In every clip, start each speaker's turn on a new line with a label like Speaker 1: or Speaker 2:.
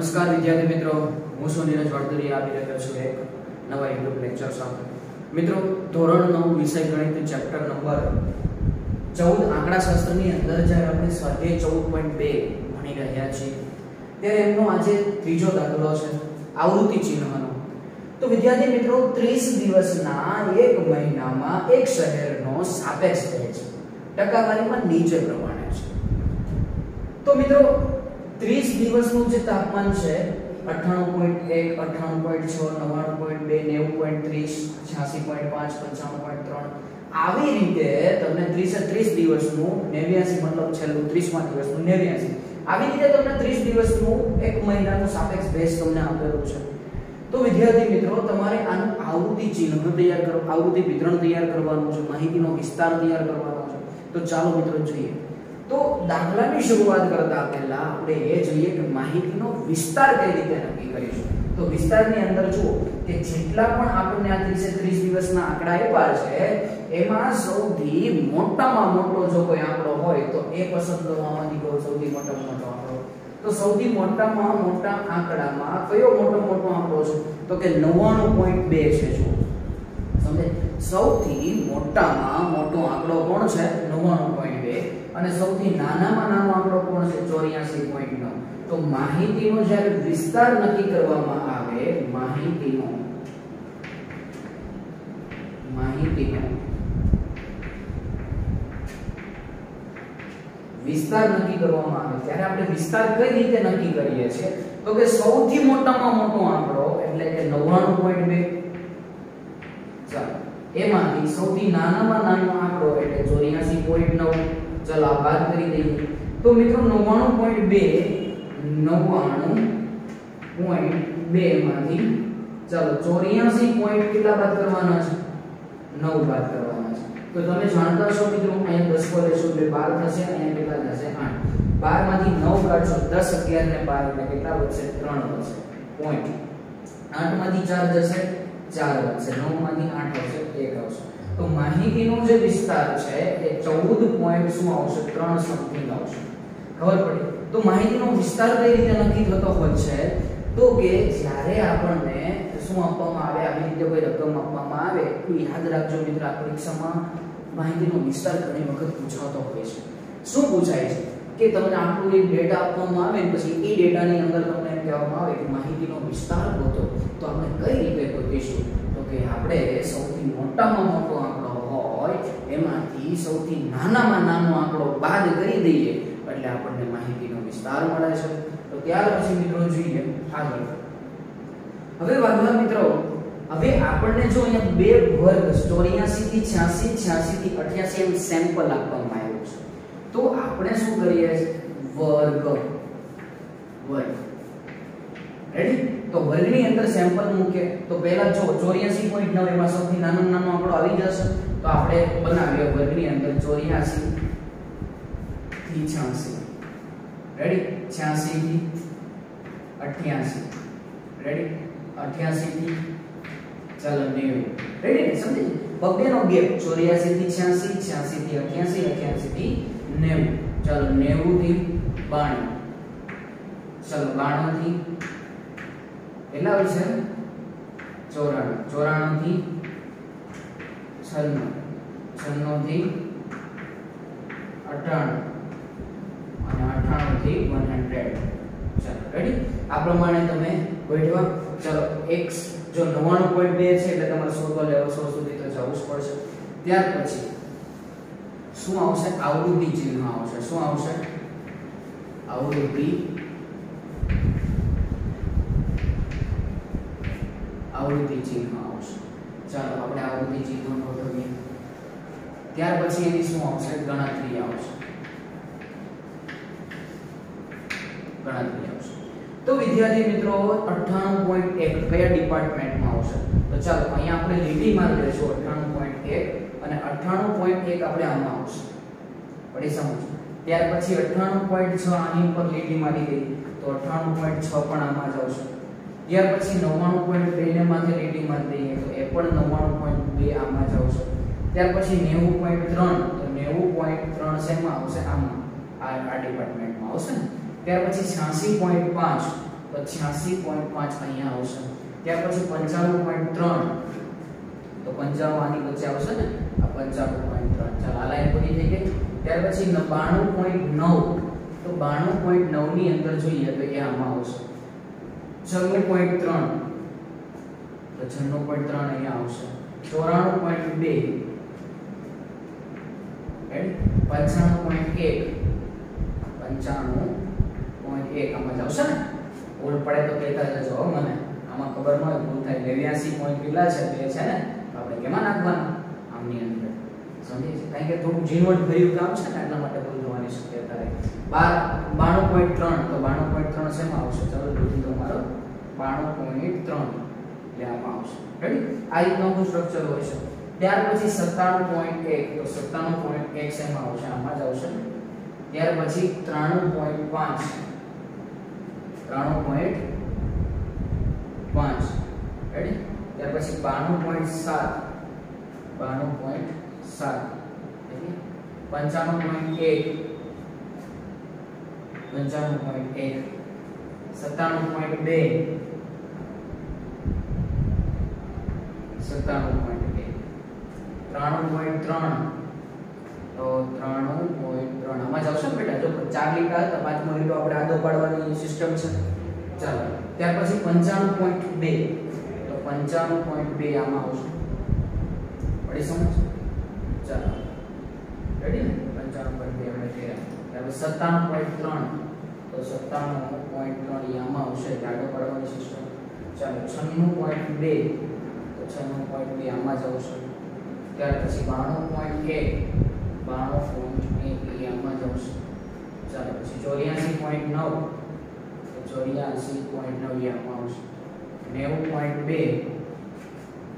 Speaker 1: નમસ્કાર વિદ્યાર્થી મિત્રો, હું છું નીરજ વડદરી આવી રહ્યો છું એક નવા યુટ્યુબ લેક્ચર સાથે. મિત્રો, ધોરણ નવ, વિષય ગણિત, ચેપ્ટર નંબર ચૌદ આંકડાશાસ્ત્રની અંદર જ્યારે આપણે સ્વાધ્યાય ચૌદ પોઈન્ટ બે ભણી રહ્યા છીએ, ત્યારે એમનો આજે ત્રીજો દાખલો છે, આવૃત્તિ ચિહ્નનો. તો વિદ્યાર્થી મિત્રો 30 દિવસના એક મહિનામાં એક શહેરનો સાપેક્ષ રહે છે. ટકાવારીમાં નીચે પ્રમાણે છે. તો મિત્રો 30 દિવસનું જે તાપમાન છે 98.1 98.6 99.2 90.30 86.5 95.3 આવી રીતે તમને 30 30 દિવસનું 89 મતલબ છેલ્લું 30 માં દિવસનું 89 આવી રીતે તમને 30 દિવસનું એક મહિનાનું સાપેક્ષ બેઝ તમને આપેલું છે. તો વિદ્યાર્થી મિત્રો, તમારે આનું આવૃત્તિ ચિહ્ન તૈયાર કરો, આવૃત્તિ વિતરણ તૈયાર કરવાનું છે, માહિતીનો વિસ્તાર તૈયાર કરવાનો છે. તો ચાલો મિત્રો જોઈએ. તો દાખલાની શરૂઆત કરતા પહેલા આપણે એ જોઈએ કે માહિતીનો વિસ્તાર કઈ રીતે નક્કી કરીશું. તો વિસ્તારની અંદર જુઓ કે જેટલા પણ આપણને આ 30 30 દિવસના આંકડા આપ્યા છે, એમાં સૌથી મોટામાં મોટો જો કોઈ આંકડો હોય તો એ પસંદ કરવામાંથી કહો સૌથી મોટામાં મોટો આંકડો. તો સૌથી મોટામાં મોટા આંકડામાં કયો મોટો મોટો આંકડો છે? તો કે 99.2 છે જો સમજે? સૌથી મોટામાં મોટો આંકડો કોણ છે? 99.2 અને સૌથી નાનામાં નાનો આંકડો કોણ છે? 84.9 તો માહિતીનો જ્યારે વિસ્તાર નક્કી કરવામાં આવે, માહિતીનો. માહિતીનો. વિસ્તાર નક્કી કરવામાં આવે. ત્યારે આપણે વિસ્તાર કઈ રીતે નક્કી કરીએ છીએ? તો કે સૌથી મોટામાં મોટો આંકડો એટલે કે 99.2 ચાલો. એમાંથી સૌથી નાનામાં નાનો આંકડો એટલે 84.9 ચાલો, આ બાદ કરી દઈએ. તો મિત્રો 99.2 99.2 માંથી, ચાલો 84 પોઈન્ટ કેટલા બાદ કરવાના છે? 9 બાદ કરવાના છે. તો તમે જાણતા છો મિત્રો, અહીંયા 10 પર લેશો એટલે 12 થશે, અહીંયા કેટલા થશે? 8 12 માંથી 9 કાઢશો 10 11 ને 12 એટલે કેટલા વધશે? 3 વધશે. પોઈન્ટ 8 માંથી 4 જશે 4 વધશે. 9 માંથી 8 આવશે 1 આવશે. તો માહિતીનો જે વિસ્તાર છે એ 14 પોઈન્ટ શું આવશે 3 સમથિંગ આવશે. ખબર પડી? તો માહિતીનો વિસ્તાર કઈ રીતે નક્કી થતો હોય છે? તો કે જ્યારે આપણને શું આપવામાં આવે, આવી રીતે કોઈ રકમ આપવામાં આવે, તો યાદ રાખજો મિત્ર, આ પરીક્ષામાં માહિતીનો વિસ્તાર ઘણી વખત પૂછાતો હોય છે. શું પૂછાય છે? કે તમને આટલું એક ડેટા આપવામાં આવે ને પછી એ ડેટાની અંદર તમને એમ કહેવામાં આવે કે માહિતીનો વિસ્તાર ગોતો, તો આપણે કઈ રીતે ગોતીશું? તો કે આપણે સૌથી મોટામાં મોટો હોય, એમાંથી સૌથી નાનામાં નાનો આંકડો બાદ કરી દઈએ, એટલે આપણને માહિતીનો વિસ્તાર મળે છે. તો ત્યાર પછી મિત્રો જોઈએ આગળ. હવે વાંધો મિત્રો, હવે આપણને જો અહીંયા બે વર્ગ 84 થી 86 86 થી 88 એમ સેમ્પલ આપવામાં આવ્યું છે. તો આપણે શું કરીએ? વર્ગ. વર્ગ. તો વર્ગની અંદર સેમ્પલ મૂકે તો પહેલા જો 84.9 એમાં સૌથી નાનો નાનો આંકડો આવી જશે. તો આપણે બનાવીએ વર્ગની અંદર 84 થી 86 રેડી 86 થી 88 રેડી 88 થી ચાલો 90 રેડી ને સમજી? બબ્બેનો ગેપ 84 થી 86 86 થી 88 88 થી 90 ચાલો 90 થી 92 ચાલો 92 થી કેટલા આવશે 94 94 થી 96 96 થી 98 અને 98 થી 100 ચાલો રેડી આ પ્રમાણે તમે ગોઠવા ચાલો, એક જો 99.2 છે એટલે તમારે શોધવા લેવો 100 સુધી તો જવું પડશે. ત્યાર પછી, શું આવશે? આવૃત્તિ ચિહ્ન આવશે. શું આવશે? આવૃત્તિ આવૃત્તિ ચિહ્ન આવશે. ચાલો, આપણે આ બધી ચિહ્નો ગોઠવીએ ત્યાર પછી એની શું આવશે ગણતરી આવશે? ગણતરી આવશે. તો વિદ્યાર્થી મિત્રો 98.1 કયા ડિપાર્ટમેન્ટમાં આવશે? તો ચાલો, અહીંયા આપણે લીટી મારી લઈશું 98.1 અને 98.1 આપણે આમાં આવશે. પડી સમજો. ત્યાર પછી 98.6 આની ઉપર લીટી મારી દઈ તો 98.6 પણ આમાં જ આવશે. ત્યાર પછી 99.2 ને માથે લીટી મારી દઈએ તો પણ 99.2 આમાં જ આવશે ત્યાર પછી 90.3 તો 90.3 શેમાં આવશે? આમાં. આ આ ડિપાર્ટમેન્ટમાં આવશે ને? ત્યાર પછી 86.5 તો છ્યાસી પોઈન્ટ પાંચ અહીંયા આવશે. ત્યાર પછી પંચાણું પોઈન્ટ ત્રણ, તો પંચાણું આની વચ્ચે આવશે ને? આ પંચાણું પોઈન્ટ ત્રણ. ચાલો, આ લાઈન પૂરી થઈ ગઈ. ત્યાર પછી બાણું પોઈન્ટ નવ, તો બાણું પોઈન્ટ નવની અંદર જોઈએ તો એ આમાં આવશે. છન્નું પોઈન્ટ ત્રણ તો છન્નું પોઈન્ટ ત્રણ અહીંયા આવશે. ચોરાણું પોઈન્ટ બે. પંચાણું પોઈન્ટ એક. પંચાણું પોઈન્ટ એક આમાં જ આવશે ને? ભૂલ પડે તો કહેતા જજો મને. આમાં ખબર ન હોય, ભૂલ થાય. નેવ્યાસી પોઈન્ટ કેટલા છે? બે છે ને? આપણે કેમાં નાખવાના? આમની અંદર. સમજી છે કારણ કે થોડું ઝીણવટ ભર્યું કામ છે ને, એટલા માટે ભૂલ થવાની શક્યતા રહે. બાર, બાણું પોઈન્ટ ત્રણ. તો બાણું પોઈન્ટ ત્રણ શેમાં આવશે? ચાલો, જોઈ તો મારો બાણું પોઈન્ટ ત્રણ. રેડી આ રીતનું આખું સ્ટ્રક્ચર હોય છે. ત્યાર પછી સત્તાણું પોઈન્ટ એક. તો સત્તાણું પોઈન્ટ એક શેમાં આવશે આમાં જ આવશે. ત્યાર પછી ત્રાણું પોઈન્ટ પાંચ. ત્રાણું પોઈન્ટ પાંચ. રેડી ત્યાર પછી બાણું પોઈન્ટ સાત. બાણું પોઈન્ટ સાત. પંચાણું પોઈન્ટ એક. પંચાણું પોઈન્ટ એક. સત્તાણું પોઈન્ટ બે. સત્તાણું પોઈન્ટ બે ત્રાણું. પોઈન્ટ ત્રણ તો ત્રાણું પોઈન્ટ ત્રણ. આમાં જ આવશે બેટા? જો ચાર લીટા હતા પાંચમો લીટો આપણે આદો પાડવાની સિસ્ટમ છે. ચાલો. ત્યાર પછી પંચાણું પોઈન્ટ બે. તો પંચાણું પોઈન્ટ બે આમાં આવશે. પડી સમજ? ચાલો. રેડી ને પંચાણું પોઈન્ટ બે આપણે કર્યા. સત્તાણું પોઈન્ટ ત્રણ. તો સત્તાણું પોઈન્ટ ત્રણ આમાં આવશે. આડો પાડવાની સિસ્ટમ ચાલો. છન્નું પોઈન્ટ બે. તો છન્નું પોઈન્ટ બે આમાં જ આવશે ત્યાર પછી બાણું પોઈન્ટ એક બાણું પોઈન્ટ એક એ આમાં જ આવશે ચાલો, પછી ચોર્યાસી પોઈન્ટ નવ. તો ચોર્યાસી પોઈન્ટ નવ એ આમાં આવશે. નેવું પોઈન્ટ બે.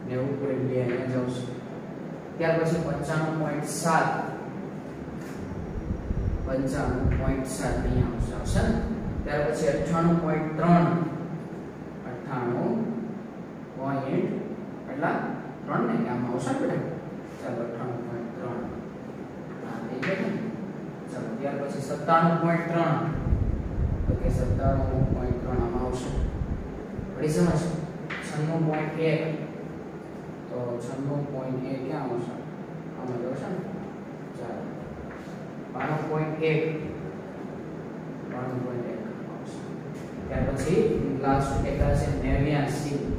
Speaker 1: નેવું પોઈન્ટ બે અહીંયા જ આવશે ત્યાર પછી પંચાણું પોઈન્ટ સાત. પંચાણું પોઈન્ટ સાત અહીંયા આવશે. આવશે ને? ત્યાર પછી અઠ્ઠાણું પોઈન્ટ ત્રણ અઠ્ઠાણું પોઈન્ટ એટલા ત્રણ ને આમાં આવશે બેટા ચાલો અઠાણું પોઈન્ટ ત્રણ. ચાલો, ત્યાર પછી સત્તાણું પોઈન્ટ ત્રણ. તો કે સત્તાણું પોઈન્ટ ત્રણ આમાં આવશે. પડી સમજ. છન્નું પોઈન્ટ એક. તો છન્નું પોઈન્ટ એક ક્યાં આવશે? આમાં જોશે ને? ચાલો. બાણું પોઈન્ટ એક. બાણું પોઈન્ટ એક આવશે. ત્યાર પછી લાસ્ટ એકાશે નેવ્યાશી.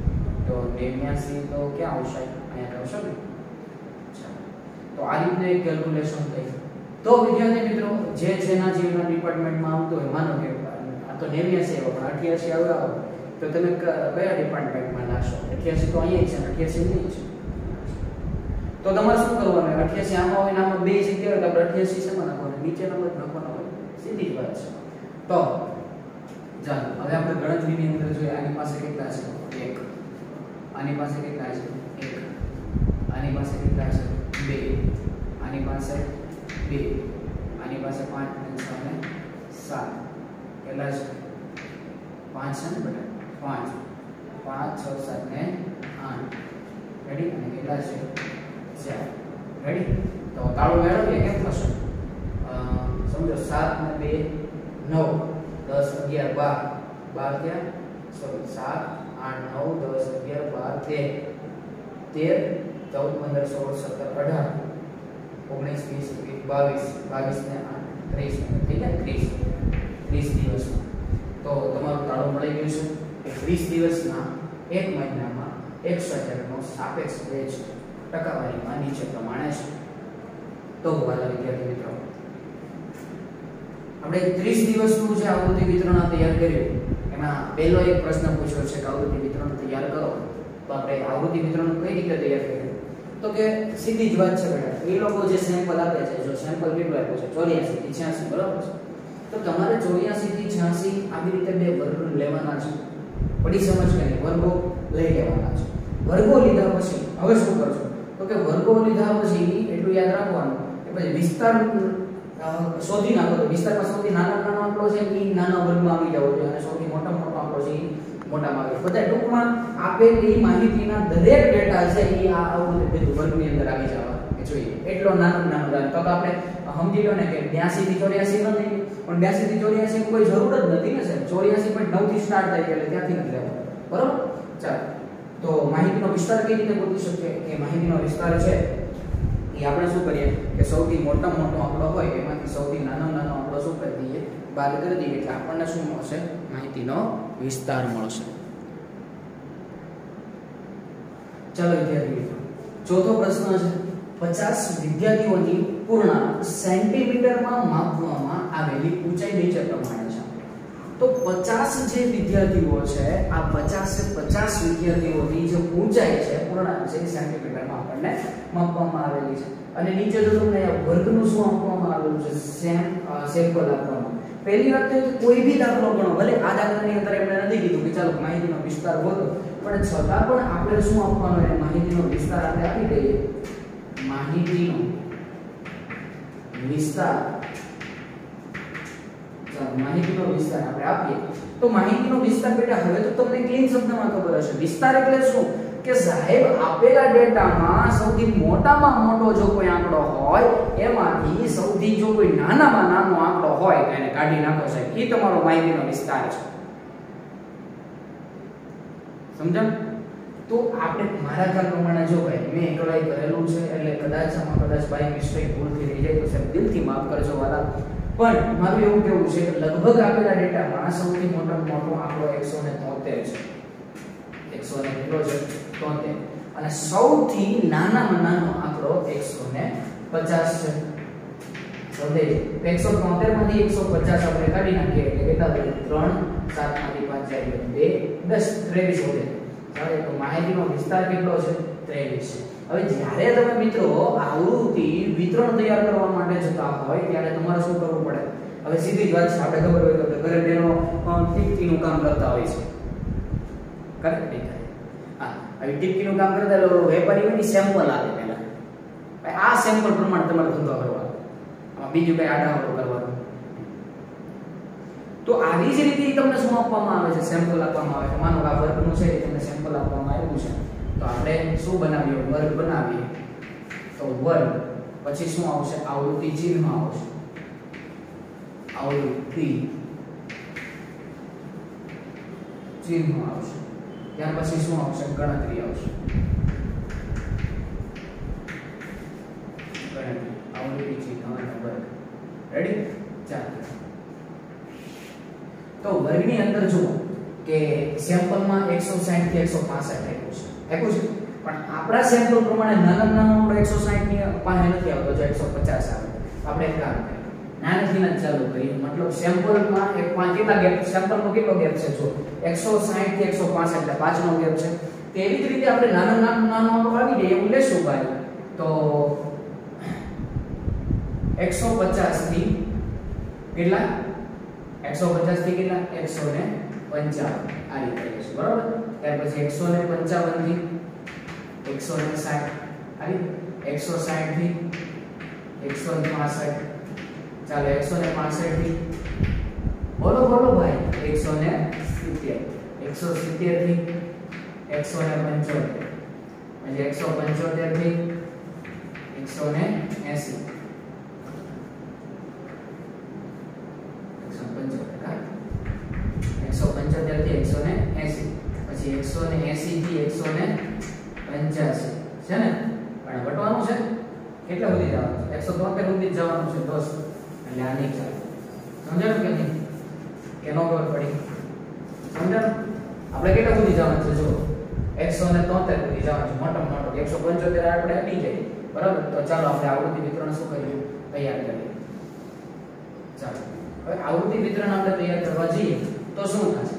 Speaker 1: તો નેવ્યાસી તો ક્યાં આવશે? અહીંયા આવશે ને? તો આ રીતનું એક કેલ્ક્યુલેશન થઈ તો વિદ્યાર્થી મિત્રો, જે જેના જીવના ડિપાર્ટમેન્ટમાં આવતું હોય, માનો કે આ તો નેવ્યાસી આવ્યો, પણ અઠ્યાસી આવ્યો તો તમે કયા ડિપાર્ટમેન્ટમાં નાખશો અઠ્યાસી તો અહીંયા છે અઠ્યાસી નહીં છે તો તમારે શું કરવાનું? અઠ્યાસી આમાં હોય આમાં બે જગ્યા હોય, તો આપણે અઠ્યાસી શેમાં નાખવાનું નીચે નંબર નાખવાનો હોય. સીધી વાત છે. તો, ચાલો, હવે આપણે ગણતરીની અંદર જોઈએ, આની પાસે કેટલા છે? આની પાસે કેટલા છે એક આની પાસે કેટલા છે બે આની પાસે બે આની પાસે પાંચ અને છ અને સાત કેટલા છે પાંચ છે ને બેટા પાંચ પાંચ છ સાત ને આઠ રેડી અને કેટલા છે ચાર રેડી તો તાળું મેળવીએ કેમ થશે અ, સમજો સાત ને બે નવ દસ અગિયાર બાર બાર ક્યાં સોરી સાત આઠ, નવ, દસ, અગિયાર, બાર, તેર. તેર, ચૌદ, પંદર, સોળ, સત્તર, અઢાર. ઓગણીસ, વીસ, એકવીસ, બાવીસ. બાવીસ ને આઠ, ત્રીસ. થઈ ત્રીસ. ત્રીસ દિવસ. તો તમારું તાળું મળી ગયું છે ત્રીસ દિવસના એક મહિનામાં એક હજારનો સાપેક્ષ વેચ ટકાવારીમાં નીચે પ્રમાણે છે. તો વાલા વિદ્યાર્થી મિત્રો, આપણે 30 દિવસનું જે આવૃત્તિ વિતરણ તૈયાર કર્યું એમાં પહેલો એક પ્રશ્ન પૂછ્યો છે કે આવૃત્તિ વિતરણ તૈયાર કરો. તો આપણે આવૃત્તિ વિતરણ કઈ રીતે તૈયાર કર્યું? તો કે સીધી જ વાત છે બેટા એ લોકો જે સેમ્પલ આપે છે, જો સેમ્પલ કેટલું આપ્યું છે? 84 થી 86 બરાબર છે? તો તમારે 84 થી 86 આવી રીતે બે વર્ગ લેવાના છે. પડી સમજ કે નહીં વર્ગો લઈ લેવાના છે. વર્ગો લીધા પછી, હવે શું કરશો? તો કે વર્ગો લીધા પછી એટલું યાદ રાખવાનું કે પછી વિસ્તાર શોધી નાખો તો વિસ્તારમાં સૌથી નાનો નાનો આંકડો છે એ નાના વર્ગમાં આવી જવો જોઈએ અને સૌથી મોટો મોટો આંકડો છે એ મોટામાં આવે બધા ટૂંકમાં આપેલી માહિતીના દરેક ડેટા છે એ આ આવું વર્ગની અંદર આવી જવા. જોઈએ. એટલો નાનો નાનો દાખલો. તો આપણે સમજી લો ને કે 82 થી 84 ન પણ 82 થી 84 કોઈ જરૂર જ નથી ને સાહેબ. 84.9 થી સ્ટાર્ટ થાય એટલે ત્યાંથી જ લેવાનું બરોબર? ચાલો. તો માહિતીનો વિસ્તાર કઈ રીતે ગોતી શકીએ? કે માહિતીનો વિસ્તાર છે એ આપણે શું કરીએ કે સૌથી મોટામાં મોટો આંકડો હોય એમાંથી સૌથી નાનો નાનો આંકડો શું કરી દઈએ? બાદ કરી દઈએ એટલે આપણને શું મળશે? માહિતીનો વિસ્તાર મળશે. ચાલો વિદ્યાર્થી મિત્રો, ચોથો પ્રશ્ન છે. પચાસ વિદ્યાર્થીઓની પૂર્ણાંક સેન્ટીમીટરમાં માપવામાં આવેલી ઊંચાઈ નીચે પ્રમાણે છે. તો પચાસ જે વિદ્યાર્થીઓ છે, આ પચાસે પચાસ વિદ્યાર્થીઓની જે ઊંચાઈ છે, પૂર્ણાંક છે સેન્ટીમીટરમાં આપણને માપવામાં આવેલી છે. અને નીચે જો તમને વર્ગનું શું આપવામાં આવેલું છે, સેમ સેમ્પલ આપવામાં પહેલી વાત તો કોઈ બી દાખલો ગણો, ભલે આ દાખલાની અંદર એમણે નથી કીધું કે ચાલો માહિતીનો વિસ્તાર ગોતો પણ છતાં પણ આપણે શું આપવાનું એ માહિતીનો વિસ્તાર આપણે આપી દઈએ. માહિતીનો વિસ્તાર માહિતીનો વિસ્તાર આપીએ. તો માહિતીનો વિસ્તાર હવે તમને એટલે સાહેબ, આપેલા મોટો કોઈ આંકડો હોય એને કાઢી નાખો એ તમારો માહિતીનો વિસ્તાર છે. સમજણ? તો આપણે મારા ખ્યાલ પ્રમાણે જો ભાઈ, મેં એકલાઈ કરેલું છે, એટલે કદાચ આમાં કદાચ ભાઈ મિસ્ટેક ભૂલથી રહી જાય તો સાહેબ દિલથી માફ કરજો વાલા. પણ મારું એવું કેવું છે કે લગભગ આપેલા ડેટામાં સૌથી મોટો મોટો આંકડો 173 છે. 100 ને કેટલો છે 73 અને સૌથી નાનામાં નાનો આંકડો 150 છે. એકસો તોતેરમાંથી 150 આપણે કાઢી નાખીએ એટલે કેટલા થાય? 3 7 માંથી 5 જાય 2 10 23 વધે તો માહિતીનો વિસ્તાર કેટલો છે? 23 હવે જ્યારે તમે મિત્રો આવૃત્તિ વિતરણ તૈયાર કરવા માટે જતા હોય ત્યારે તમારે શું કરવું પડે? હવે સીધી જ વાત છે, આપણે ખબર હોય તો ઘરે બેનો ટીકટીનું કામ કરતા હોય છે. કરેક્ટ હા, હવે ટીકટીનું કામ કરતા એટલે વેપારી હોય સેમ્પલ આવે પહેલા. આ સેમ્પલ પ્રમાણે તમારે ધંધો કરવાનો. આમાં બીજું કંઈ આડાવડો કરવાનો. તો આવી જ રીતે તમને શું આપવામાં આવે છે? સેમ્પલ આપવામાં આવે છે. માનો કે આ વર્ગનું છે તમને સેમ્પલ આપવામાં આવ્યું છે. તો આપણે શું બનાવીએ? વર્ગ બનાવીએ. તો વર્ગ પછી શું આવશે? આવૃત્તિ ચિહ્ન આવશે. આવૃત્તિ ચિહ્ન આવશે. ત્યાર પછી શું આવશે? ગણતરી આવશે. આવૃત્તિ ચિહ્ન વર્ગ. રેડી ચાલો. તો વર્ગની અંદર જુઓ કે સેમ્પલમાં 160 થી 165 આપ્યું છે. આપ્યું છે. પણ આપણા સેમ્પલ પ્રમાણે નાના નાનો આંકડો 160 ની પાસે નથી આવતો જો 150 આવે. આપણે એક કામ કરીએ. નાનેથી ના ચાલુ કરીએ. મતલબ સેમ્પલમાં એક પાંચ કેટલા ગેપ સેમ્પલનો કેટલો ગેપ છે? જો 160 થી 165 એટલે પાંચનો ગેપ છે. તેવી જ રીતે આપણે નાનો નાનો નાનો આંકડો આવી જાય, એવું લેશું ભાઈ. તો 150 થી કેટલા? 150 થી કેટલા? 155 આ રીતે લેશું. બરોબર? ત્યાર પછી 155 થી 160 આ રીતે 160 થી 165 ચાલો 165 થી બોલો બોલો ભાઈ 170 170 થી 175 પછી 175 થી 180 175 થી 180 પછી 180 થી 185 છે ને? પણ વટવાનું છે? કેટલા સુધી જવાનું છે? 173 સુધી જવાનું છે દસ એટલે આ નહીં ચાલે. કે નહીં? કેનો ખબર પડી? સમજાયું આપણે કેટલા સુધી જવાનું છે? જો 173 સુધી જવાનું છે. મોટો મોટો 175 આપણે અડી જાય બરાબર? તો ચાલો આપણે આવૃત્તિ વિતરણ શું કરીએ તૈયાર કરીએ. ચાલો. હવે આવૃત્તિ વિતરણ આપણે તૈયાર કરવા જઈએ, તો શું થશે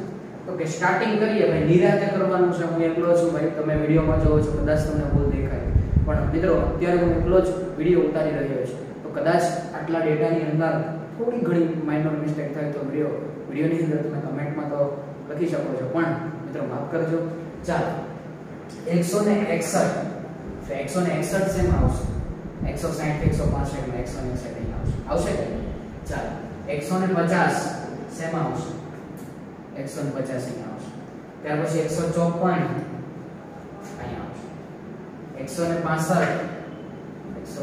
Speaker 1: તો કે સ્ટાર્ટિંગ કરીએ ભાઈ, નિરાતે કરવાનું છે. હું એકલો છું ભાઈ, તમે વિડીયોમાં જોવો છો, કદાચ તમને ભૂલ દેખાય. પણ મિત્રો, અત્યારે હું એકલો જ વીડિયો ઉતારી રહ્યો છું. તો કદાચ આટલા ડેટાની અંદર થોડી ઘણી માઇનોર મિસ્ટેક થાય તો વીડિયો, વિડીયોની અંદર તમે કમેન્ટમાં તો લખી શકો છો. પણ મિત્રો, માફ કરજો. ચાલો. એકસો ને એકસઠ. એકસો ને એકસઠ શેમાં આવશે. એકસો સાઠ એકસો પાસઠ, એકસો ને એકસઠ આવશે. આવશે ચાલો. એકસો ને પચાસ શેમાં આવશે. એકસો ને પચાસ અહીંયા આવશે. ત્યાર પછી એકસો ચોપન અહીંયા આવશે. એકસો ને પાસઠ, એકસો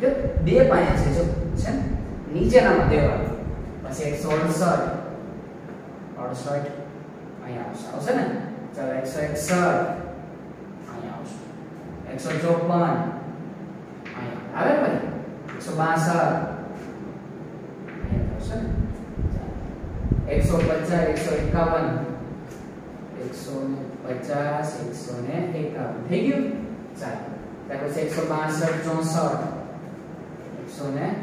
Speaker 1: જો બે પાયા છે, જો છે ને, નીચેનામાં દેવાનું પછી એકસો અડસઠ અડસઠ અહીંયા આવશે. આવશે ને? ચાલો, એકસો એકસઠ અહીંયા આવશે. એકસો ચોપન અહીંયા આવે ને એકસો બાસઠ અહીંયા આવશે ને? એકસો પચાસ, એકસો એકાવન. એકસો પચાસ, એકસો ને એકાવન. થઈ ગયું? ચાલો. ત્યાર પછી એકસો બાસઠ, ચોસઠ. એકસો ને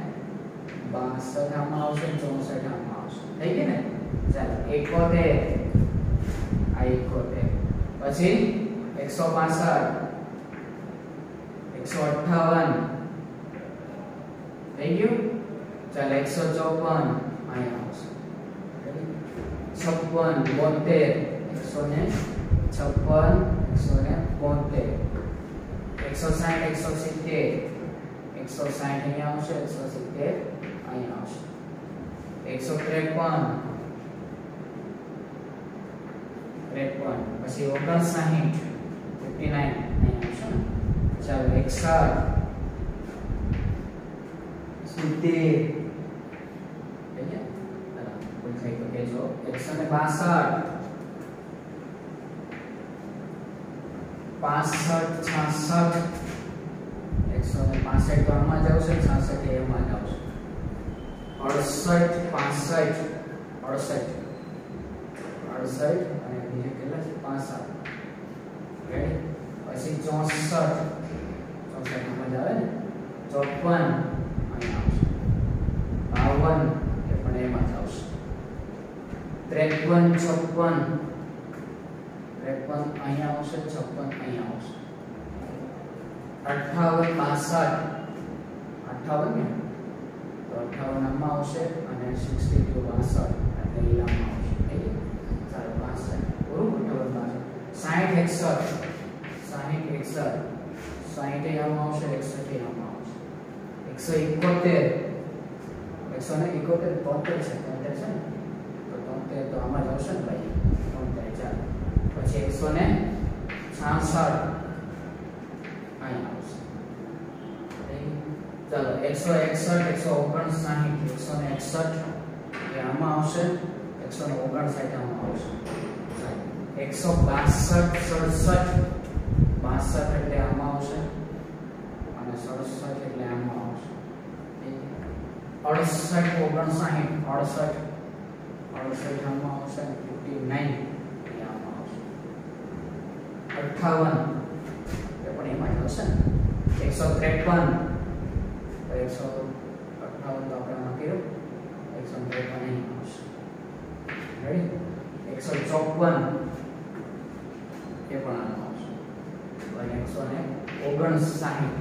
Speaker 1: બાસઠ આમાં આવશે, ચોસઠ આમાં આવશે. થઈ ગયું ને? ચાલો, એકોતેર. આ એકોતેર. પછી એકસો પાસઠ એકસો અઠાવન થઈ ગયું? ચાલો, એકસો ચોપન. અહીંયા આવશે. છપ્પન બોતેર એકસો ને છપ્પન, એકસો ને બોતેર એકસો સાઠ, એકસો સિત્તેર. એકસો સાઠ અહીંયા આવશે, એકસો સિત્તેર અહીંયા આવશે. એકસો ત્રેપન. ત્રેપન. પછી ઓગણસાહીઠ ફિફ્ટી નાઇન અહીંયા આવશે ચાલો, એકસઠ. સિત્તેર. જો 162 65 66 165 તો આમાં જ આવશે 66 એમાં જ આવશે. 68 65 68 68 અને બીજે કેટલા છે? 65 રેડી પછી ચોસઠ. 64 માં જ આવે ને? 54 ત્રેપન છપ્પન. ત્રેપન, અહીંયા આવશે, છપ્પન, અહીંયા આવશે. અઠાવન બાસઠ અઠાવન ને? તો અઠાવન આમાં આવશે અને સિક્સટી ટુ બાસઠ એટલે આમાં આવશે. થઈ ગયું? ચાલો બાસઠ બરોબર? અઠાવન બાસઠ સાઠ એકસઠ. સાઠ એકસઠ. સાઠ એ આમાં આવશે, એકસઠ આમાં આવશે. એકસો એકોતેર. એકસો ને એકોતેર, તોતેર છે તોતેર છે ને? તો તોતેર તો આમાં જ આવશે ને ભાઈ તોતેર ચાર પછી એકસો ને છાસઠ અહીંયા આવશે. ચાલો, એકસો એકસઠ, એકસો ઓગણસાઠ, એકસો ને એકસઠ એ આમાં આવશે, એકસો ને ઓગણસાઠ આમાં આવશે. એકસો બાસઠ, સડસઠ, બાસઠ એટલે આમાં આવશે અને સડસઠ એટલે આમાં આવશે? અડસઠ, ઓગણસાઠ, અડસઠ આવશે એ પણ એમાં જ એકસો ત્રેપન એકસો અઠાવન તો આપણે કર્યું એકસો ત્રેપન અહીં એકસો ચોપન એ પણ આમાં આવશે અને એકસો ને ઓગણસાઠ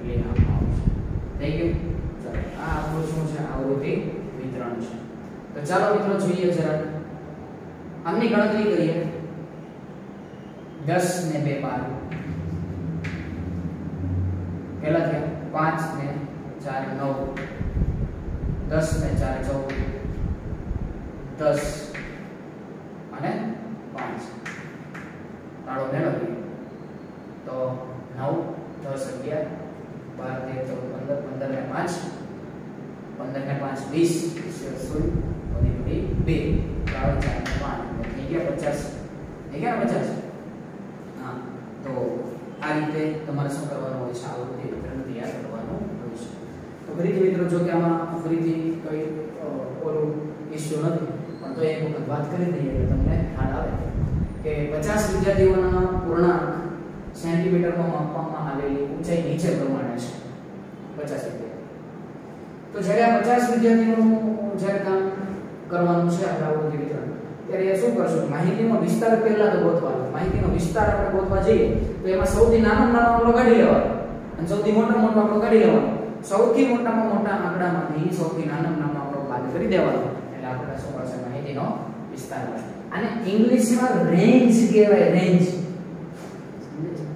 Speaker 1: એટલે આમાં આવશે થઈ ગયું આ આપણું શું છે આવૃત્તિ તો ચાલો મિત્રો જોઈએ જરા આમની ગણતરી કરીએ. 10 ને 2 12 પહેલા થયા 5 ને 4 9 10 ને 4 14 10 અને 5 તાળો મેળવીએ તો 9 10 11 12 13 14 પંદર 15 ને 5 15 ને 5 20 વાત એટલે તમને ખ્યાલ આવે. કે પચાસ વિદ્યાર્થીઓના પૂર્ણાંક સેન્ટીમીટરમાં માપવામાં આવેલી ઊંચાઈ નીચે પ્રમાણે છે. પચાસ વિદ્યાર્થી તો જ્યારે આ પચાસ વિદ્યાર્થીઓનું જ્યારે કામ કરવાનું છે આપણે આવૃત્તિ વિતરણ ત્યારે શું કરશું? માહિતીનો વિસ્તાર પહેલા તો ગોતવાનો. માહિતીનો વિસ્તાર આપણે ગોતવા જઈએ, તો એમાં સૌથી નાનો નાનો આંકડો કાઢી લેવાનો. અને સૌથી મોટો મોટો આંકડો કાઢી લેવાનો. સૌથી મોટામાં મોટા આંકડામાંથી સૌથી નાના નાનો આંકડો બાદ કરી દેવાનો. એટલે આપણે શું કરશે? માહિતીનો વિસ્તાર મળશે અને ઇંગ્લિશમાં રેન્જ કહેવાય રેન્જ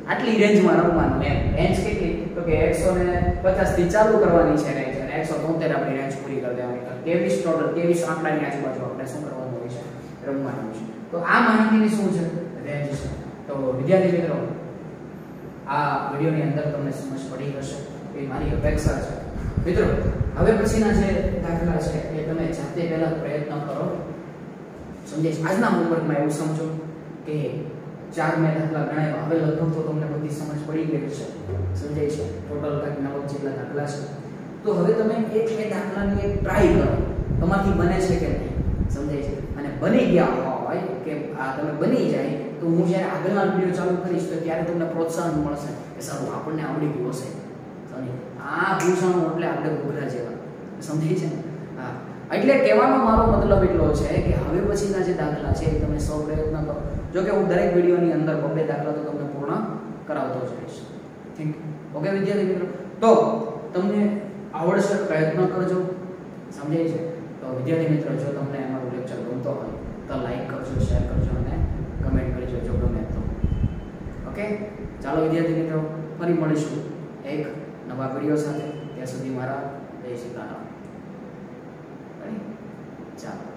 Speaker 1: આટલી રેન્જમાં રમવાનું એમ. રેન્જ કેટલી? તો કે 150 થી ચાલુ કરવાની છે રેન્જ અને 173 આપણી રેન્જ પૂરી કરી દેવાની. તો 23 ટોટલ 23 આંકડાની આજુબાજુ આપણે શું કરવાનું હોય છે? રમવાનું છે. તો આ માહિતીની શું છે? રેન્જ છે. તો વિદ્યાર્થી મિત્રો, આ વિડિયોની અંદર તમને સમજ પડી હશે. એ મારી અપેક્ષા છે. મિત્રો, હવે પછીના જે દાખલા છે એ તમે જાતે પહેલા પ્રયત્ન કરો. સમજે છે આજના હોમવર્કમાં એવું સમજો કે ચાર મેં દાખલા ગણાવ્યા હવે લગભગ તો તમને બધી સમજ પડી ગઈ છે સમજાય છે ટોટલ કાંઈક નવ જેટલા દાખલા છે. તો હવે તમે એક બે દાખલાની એક ટ્રાય કરો. તમારથી બને છે કે નહીં? સમજાય છે અને બની ગયા હોય કે આ તમે બની જાય તો હું જ્યારે આગળના વીડિયો ચાલુ કરીશ તો ત્યારે તમને પ્રોત્સાહન મળશે કે સારું, આપણને આવડી ગયું હશે. સમજી? આ ભૂષણો એટલે આપણે ઘોઘરા જેવા. સમજાય છે ને? હા. એટલે કહેવાનો મારો મતલબ એટલો છે કે હવે પછીના જે દાખલા છે એ તમે સૌ પ્રયત્ન કરો. જો કે હું દરેક વિડીયોની અંદર બબે દાખલા તો તમને પૂર્ણ કરાવતો જ રહીશ. થેન્ક યુ ઓકે વિદ્યાર્થી મિત્રો? તો તમને આવડશે પ્રયત્ન કરજો. સમજાય છે? તો વિદ્યાર્થી મિત્રો, જો તમને અમારું લેક્ચર ગમતો હોય, તો લાઈક કરજો શેર કરજો અને કમેન્ટ કરજો જો ગમે તો. ઓકે ચાલો વિદ્યાર્થી મિત્રો, ફરી મળીશું એક નવા વીડિયો સાથે. ત્યાં સુધી મારા જય સીતારામ આપણે ચાલો